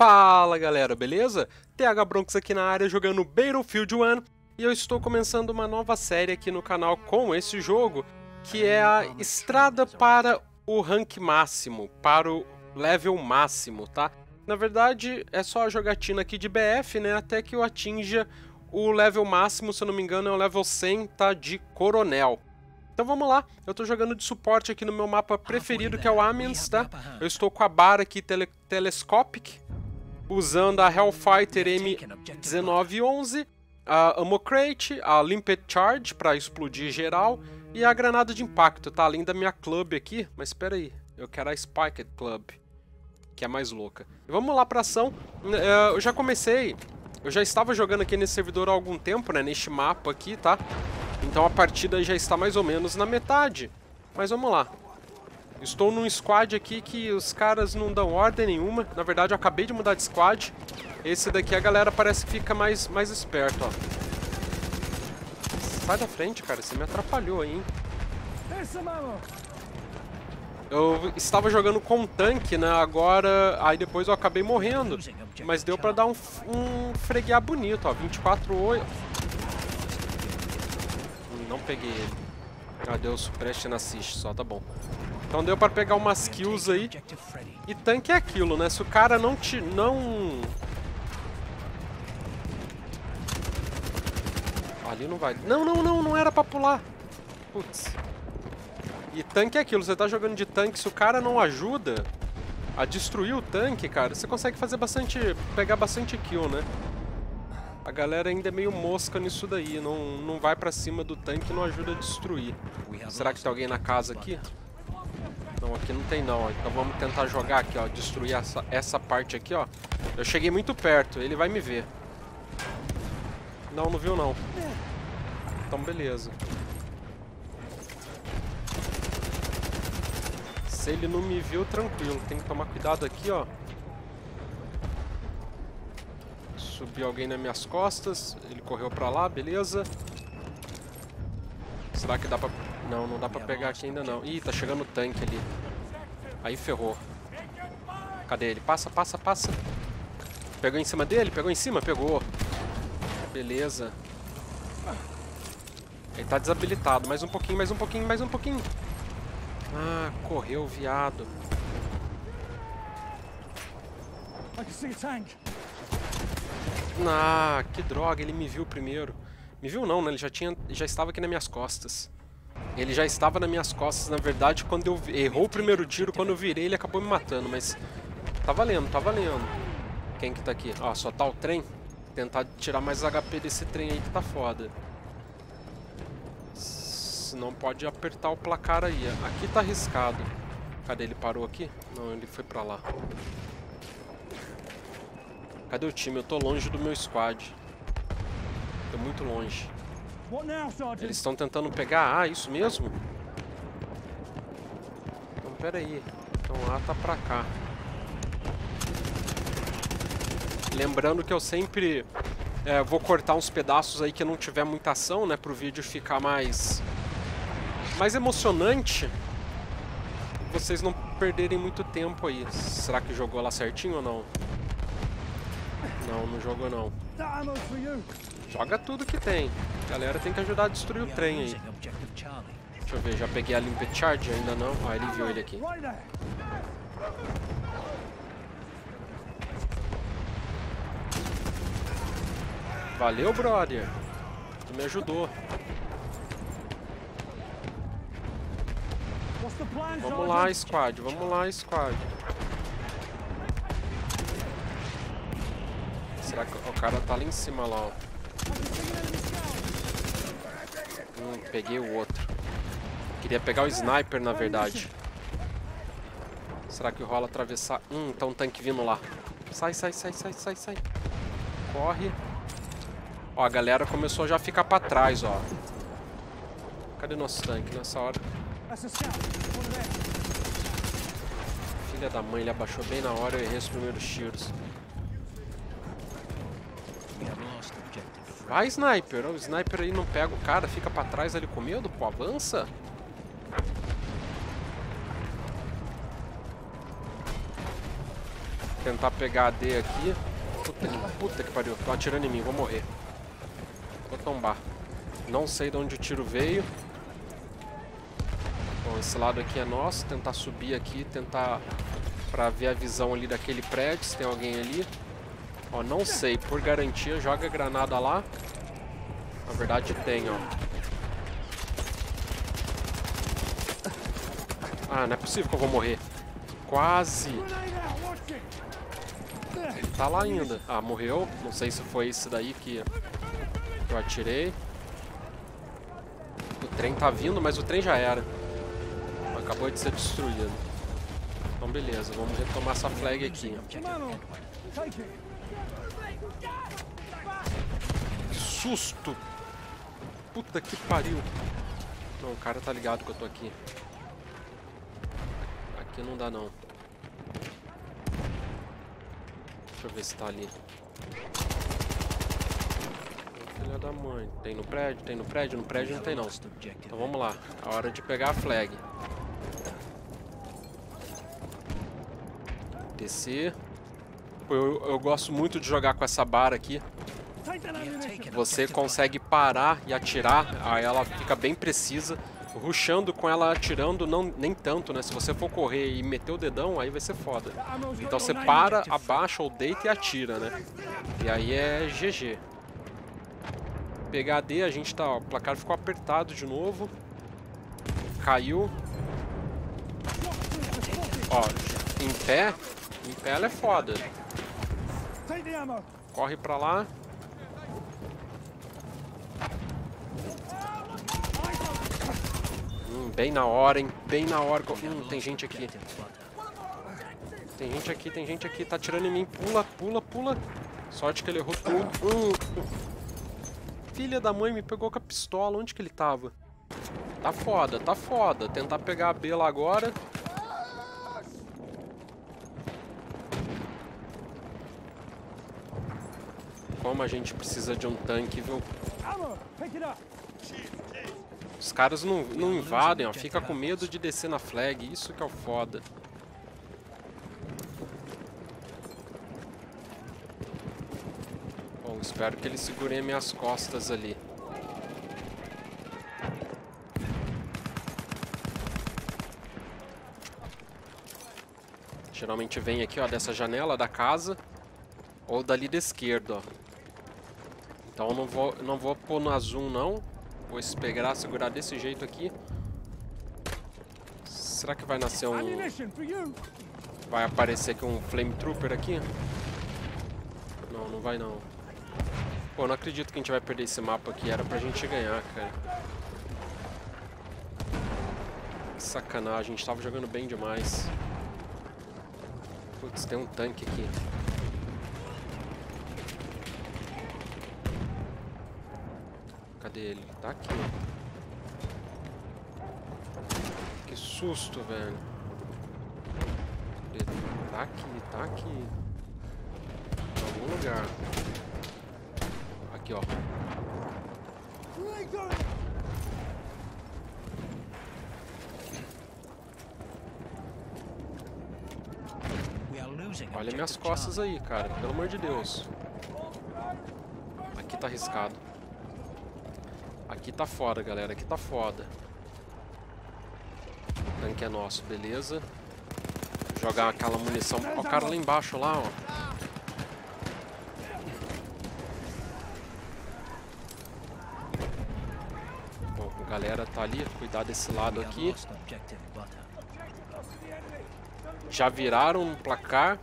Fala galera, beleza? TH Bronx aqui na área jogando Battlefield 1 e eu estou começando uma nova série aqui no canal com esse jogo que é a Estrada para o Rank Máximo, para o level máximo, tá? Na verdade é só a jogatina aqui de BF, né, até que eu atinja o level máximo, se eu não me engano é o level 100, tá, de Coronel. Então vamos lá, eu estou jogando de suporte aqui no meu mapa preferido, que é o Amiens, tá? Eu estou com a Bar aqui tele Telescopic, usando a Hellfighter M1911, a Ammo Crate, a Limpet Charge para explodir geral e a granada de impacto, tá? Além da minha Club aqui, mas espera aí, eu quero a Spiked Club, que é mais louca. E vamos lá pra ação, é, eu já comecei, eu já estava jogando aqui nesse servidor há algum tempo, né, neste mapa aqui, tá? Então a partida já está mais ou menos na metade, mas vamos lá. Estou num squad aqui que os caras não dão ordem nenhuma. Na verdade, eu acabei de mudar de squad. Esse daqui a galera parece que fica mais, mais esperto, ó. Sai da frente, cara. Você me atrapalhou aí, hein? Eu estava jogando com tanque, né? Agora... Aí depois eu acabei morrendo. Mas deu pra dar um, um freguear bonito, ó. 24 8. Não peguei ele. Cadê o Suppressed Assist? Só, tá bom. Então deu pra pegar umas kills aí. E tanque é aquilo, né? Se o cara não te... não... Ali não vai. Não, não, não, não era pra pular. Putz. E tanque é aquilo, você tá jogando de tanque, se o cara não ajuda a destruir o tanque, cara, você consegue fazer bastante... pegar bastante kill, né? A galera ainda é meio mosca nisso daí, não, não vai pra cima do tanque e não ajuda a destruir. Será que tem alguém na casa aqui? Não, aqui não tem não. Então vamos tentar jogar aqui, ó. Destruir essa, essa parte aqui, ó. Eu cheguei muito perto. Ele vai me ver. Não, não viu não. Então beleza. Se ele não me viu, tranquilo. Tem que tomar cuidado aqui, ó. Subiu alguém nas minhas costas. Ele correu pra lá, beleza. Será que dá pra não, não dá pra pegar aqui ainda não. Ih, tá chegando o tanque ali. Aí ferrou. Cadê ele? Passa, passa, passa. Pegou em cima dele? Pegou em cima? Pegou. Beleza. Ele tá desabilitado. Mais um pouquinho, mais um pouquinho, mais um pouquinho. Ah, correu, viado. Ah, que droga, ele me viu primeiro. Me viu não, né? Ele já, tinha, já estava aqui nas minhas costas. Ele já estava nas minhas costas, na verdade, quando eu errou o primeiro tiro, quando eu virei ele acabou me matando, mas tá valendo, tá valendo. Quem que tá aqui? Ó, só tá o trem. Tentar tirar mais HP desse trem aí que tá foda. Não pode apertar o placar aí. Aqui tá arriscado. Cadê ele parou aqui? Não, ele foi pra lá. Cadê o time? Eu tô longe do meu squad. Tô muito longe. Eles estão tentando pegar... Ah, isso mesmo? Então, pera aí. Então, A tá pra cá. Lembrando que eu sempre é, vou cortar uns pedaços aí que não tiver muita ação, né? Pro vídeo ficar mais... Mais emocionante. Vocês não perderem muito tempo aí. Será que jogou lá certinho ou não? Não, não jogou não. Joga tudo que tem. A galera tem que ajudar a destruir o trem aí. Deixa eu ver, já peguei a Limpet Charge? Ainda não? Ah, ele viu ele aqui. Valeu, brother. Tu me ajudou. Vamos lá, squad. Vamos lá, squad. Será que o cara tá ali em cima lá, ó. Hum, peguei o outro. Queria pegar o sniper, na verdade. Será que rola atravessar? Hum, tá um tanque vindo lá. Sai, sai, sai, sai, sai, sai. Corre. Ó, a galera começou já a ficar pra trás, ó. Cadê nosso tanque nessa hora? Filha da mãe, ele abaixou bem na hora, eu errei os primeiros tiros. Vai, sniper. O sniper aí não pega o cara, fica pra trás ali com medo, pô, avança. Tentar pegar a D aqui. Puta que, puta que pariu. Tô atirando em mim, vou morrer. Vou tombar. Não sei de onde o tiro veio. Bom, esse lado aqui é nosso. Tentar subir aqui, tentar... Pra ver a visão ali daquele prédio, se tem alguém ali. Ó, não sei. Por garantia, joga a granada lá. Na verdade tem, ó. Ah, não é possível que eu vou morrer. Quase. Ele tá lá ainda. Ah, morreu. Não sei se foi esse daí que eu atirei. O trem tá vindo, mas o trem já era. Acabou de ser destruído. Então beleza, vamos retomar essa flag aqui. Que susto! Puta que pariu! Não, o cara tá ligado que eu tô aqui. Aqui não dá não. Deixa eu ver se tá ali. Filha da mãe. Tem no prédio? Tem no prédio? No prédio não tem não. Então vamos lá. A hora de pegar a flag. Descer. Eu, eu gosto muito de jogar com essa barra aqui. Você consegue parar e atirar, aí ela fica bem precisa. Ruxando com ela atirando, não, nem tanto, né? Se você for correr e meter o dedão, aí vai ser foda. Então você para, abaixa ou deita e atira, né? E aí é GG. Pegar D, a gente tá... Ó, o placar ficou apertado de novo. Caiu. Ó, em pé ela é foda. Corre pra lá. Hum, bem na hora, hein? Bem na hora. Hum, tem gente aqui. Tem gente aqui, tem gente aqui. Tá atirando em mim. Pula, pula, pula. Sorte que ele errou tudo. Hum. Filha da mãe me pegou com a pistola. Onde que ele tava? Tá foda, tá foda. Tentar pegar a B lá agora. Como a gente precisa de um tanque, viu? Os caras não, não invadem, ó. Fica com medo de descer na flag. Isso que é o foda. Bom, espero que eles segurem minhas costas ali. Geralmente vem aqui, ó, dessa janela da casa. Ou dali da esquerda, ó. Então eu não vou, não vou pôr no azul, não. Vou pegar, segurar desse jeito aqui. Será que vai nascer um... Vai aparecer aqui um Flame Trooper aqui? Não, não vai não. Pô, não acredito que a gente vai perder esse mapa aqui. Era pra gente ganhar, cara. Que sacanagem, a gente tava jogando bem demais. Putz, tem um tanque aqui. Cadê ele? Tá aqui. Que susto, velho. Ele tá aqui, tá aqui. Em algum lugar. Aqui, ó. Olha minhas costas aí, cara. Pelo amor de Deus. Aqui tá arriscado. Aqui tá foda, galera. Aqui tá foda. O tanque é nosso, beleza. Jogar aquela munição. Ó, o cara lá embaixo, lá, ó. Galera tá ali. Cuidar desse lado aqui. Já viraram um placar.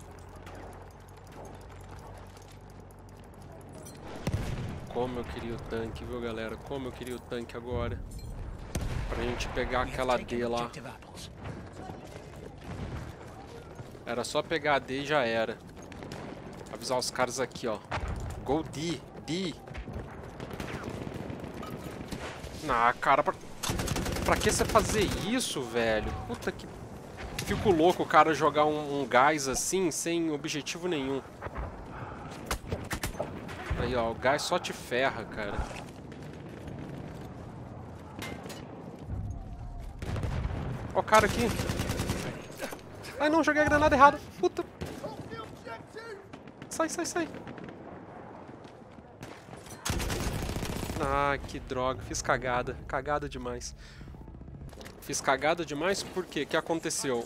Como eu queria o tanque, viu, galera? Como eu queria o tanque agora. Pra gente pegar aquela D lá. Era só pegar a D e já era. Avisar os caras aqui, ó. Gol D. D. Ah, cara, pra... pra que você fazer isso, velho? Puta que... Fico louco o cara jogar um, um gás assim, sem objetivo nenhum. Aí, ó, o gás só te ferra, cara. Ó o cara aqui. Ai, não, joguei a granada errada. Puta. Sai, sai, sai. Ah, que droga. Fiz cagada. Cagada demais. Fiz cagada demais porque o que aconteceu?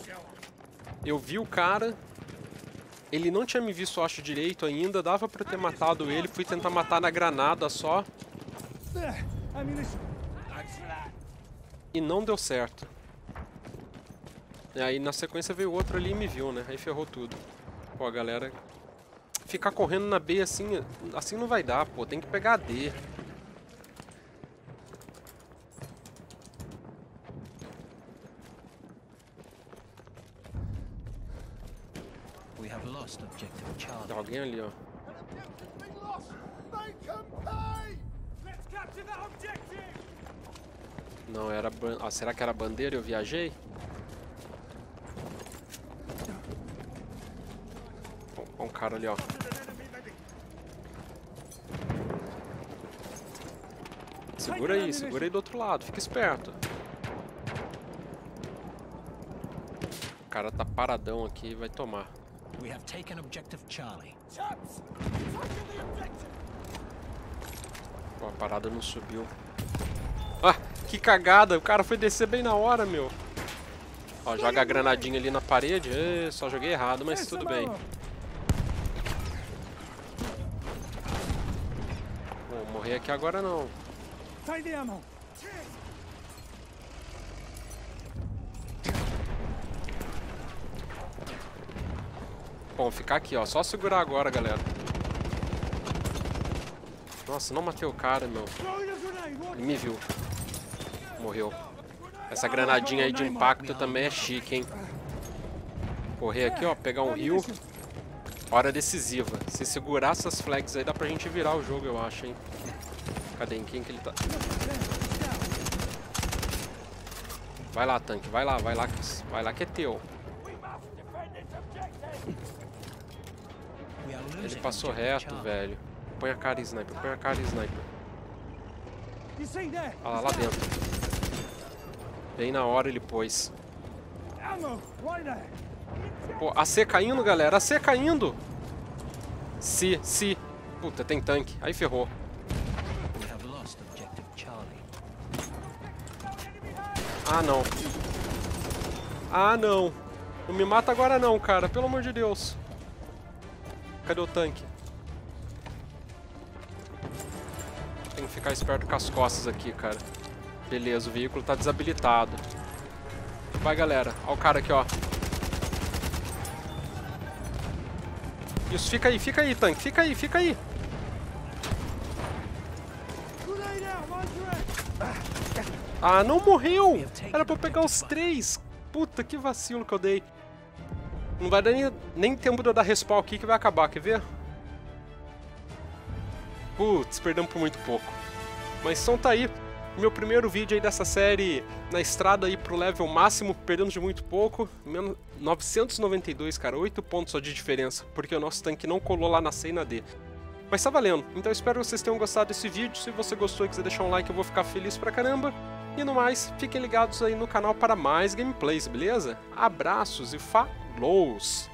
Eu vi o cara, ele não tinha me visto, acho, direito ainda, dava pra ter matado ele, fui tentar matar na granada só. E não deu certo. E aí na sequência veio outro ali e me viu, né? Aí ferrou tudo. Pô, galera, ficar correndo na B assim, assim não vai dar, pô, tem que pegar a D. Tem alguém ali, ó. Não, era... Ah, será que era bandeira eu viajei? Ó, um cara ali, ó. Segura aí, segura aí do outro lado, fica esperto. O cara tá paradão aqui, vai tomar. We have taken objective Charlie. Pô, a parada não subiu. Ah, que cagada. O cara foi descer bem na hora, meu. Ó, joga a granadinha ali na parede. Ê, só joguei errado, mas tudo bem. Vou morrer aqui agora não. Sai de ammo. Bom, ficar aqui, ó. Só segurar agora, galera. Nossa, não matei o cara, meu. Ele me viu. Morreu. Essa granadinha aí de impacto também é chique, hein? Correr aqui, ó. Pegar um rio. Hora decisiva. Se segurar essas flags aí, dá pra gente virar o jogo, eu acho, hein? Cadê? Em quem que ele tá? Vai lá, tanque. Vai lá, vai lá. Vai lá que é teu. Ele passou reto, velho. Põe a cara em sniper, põe a cara em sniper. Olha lá, lá dentro. Bem na hora ele pôs. Pô, AC caindo, galera. AC caindo. Se, se. Puta, tem tanque. Aí ferrou. Ah, não. Ah, não. Não me mata agora não, cara. Pelo amor de Deus. Cadê o tanque? Tem que ficar esperto com as costas aqui, cara. Beleza, o veículo tá desabilitado. Vai, galera. Olha o cara aqui, ó. Isso, fica aí, fica aí, tanque. Fica aí, fica aí. Ah, não morreu! Era pra pegar os três. Puta, que vacilo que eu dei. Não vai dar nem, nem tempo de eu dar respawn aqui que vai acabar, quer ver? Putz, perdemos por muito pouco. Mas então tá aí, meu primeiro vídeo aí dessa série na estrada aí pro level máximo, perdemos de muito pouco, menos 992, cara, 8 pontos só de diferença, porque o nosso tanque não colou lá na C e na D. Mas tá valendo, então espero que vocês tenham gostado desse vídeo, se você gostou e quiser deixar um like eu vou ficar feliz pra caramba. E no mais, fiquem ligados aí no canal para mais gameplays, beleza? Abraços e blows.